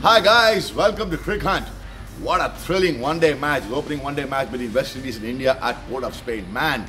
Hi guys, welcome to Crichunt. What a thrilling one-day match, the opening one-day match between West Indies and India at Port of Spain. Man,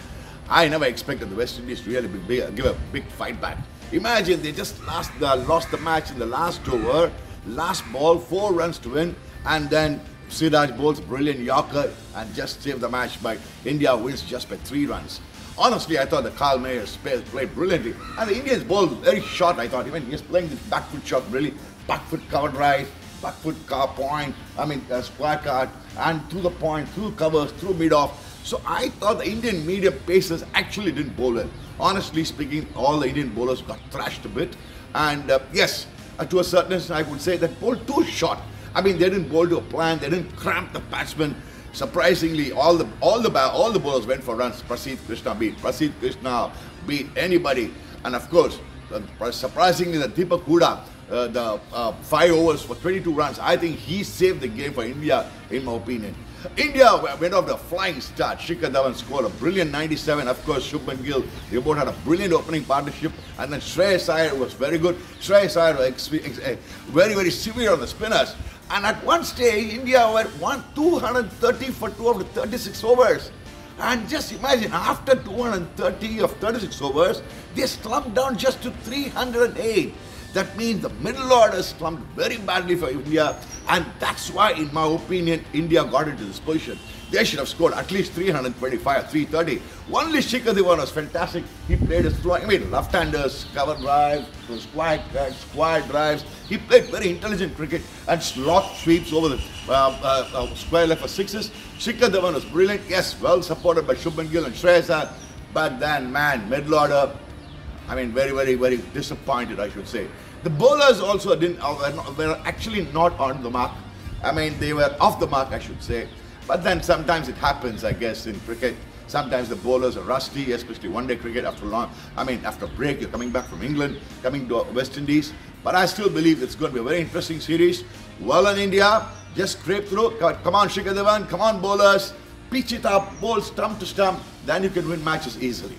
I never expected the West Indies to really be give a big fight back. Imagine they just lost the, lost the match in the last over, last ball, four runs to win, and then Siraj bowls brilliant Yorker and just saved the match by India wins just by three runs. Honestly, I thought the Kyle Mayers played brilliantly. And the Indians bowled very short, I thought. Even he's playing this back foot shot, really back foot cover drive, back foot car point, I mean, uh, square card, and through the point, through covers, through mid off. So I thought the Indian medium pacers actually didn't bowl well. Honestly speaking, all the Indian bowlers got thrashed a bit. And uh, yes, uh, to a certain extent, I would say that bowled too short. I mean, they didn't bowl to a plan. They didn't cramp the batsman. Surprisingly, all the all the all the bowlers went for runs. Prasidh Krishna beat Prasidh Krishna beat anybody, and of course, surprisingly, the Deepak Hooda, uh, the uh, five overs for 22 runs. I think he saved the game for India, in my opinion. India went off the flying start. Shikhar Dhawan scored a brilliant 97. Of course, Shubman Gill, they both had a brilliant opening partnership. And then Shreyas Iyer was very good. Shreyas Iyer was eh, very, very severe on the spinners. And at one stage, India were won 230 for 2 of the 36 overs. And just imagine, after 230 of 36 overs, they slumped down just to 308. That means the middle order slumped very badly for India, and that's why, in my opinion, India got into this position. They should have scored at least 325, or 330. Only Shikhar Dhawan was fantastic. He played his I mean, left-handers, cover drives, square, uh, square drives. He played very intelligent cricket and slog sweeps over the uh, uh, uh, square leg for sixes. Shikhar Dhawan was brilliant. Yes, well supported by Shubman Gill and Shreyas But then, man, middle order, I mean, very, very, very disappointed, I should say. The bowlers also didn't, uh, were actually not on the mark. I mean, they were off the mark, I should say. But then sometimes it happens, I guess, in cricket. Sometimes the bowlers are rusty, especially one-day cricket after long. I mean, after break, you're coming back from England, coming to West Indies. But I still believe it's going to be a very interesting series. Well in India, just scrape through. Come on, Shikhar Dhawan, come on, bowlers. Pitch it up, bowl stump to stump. Then you can win matches easily.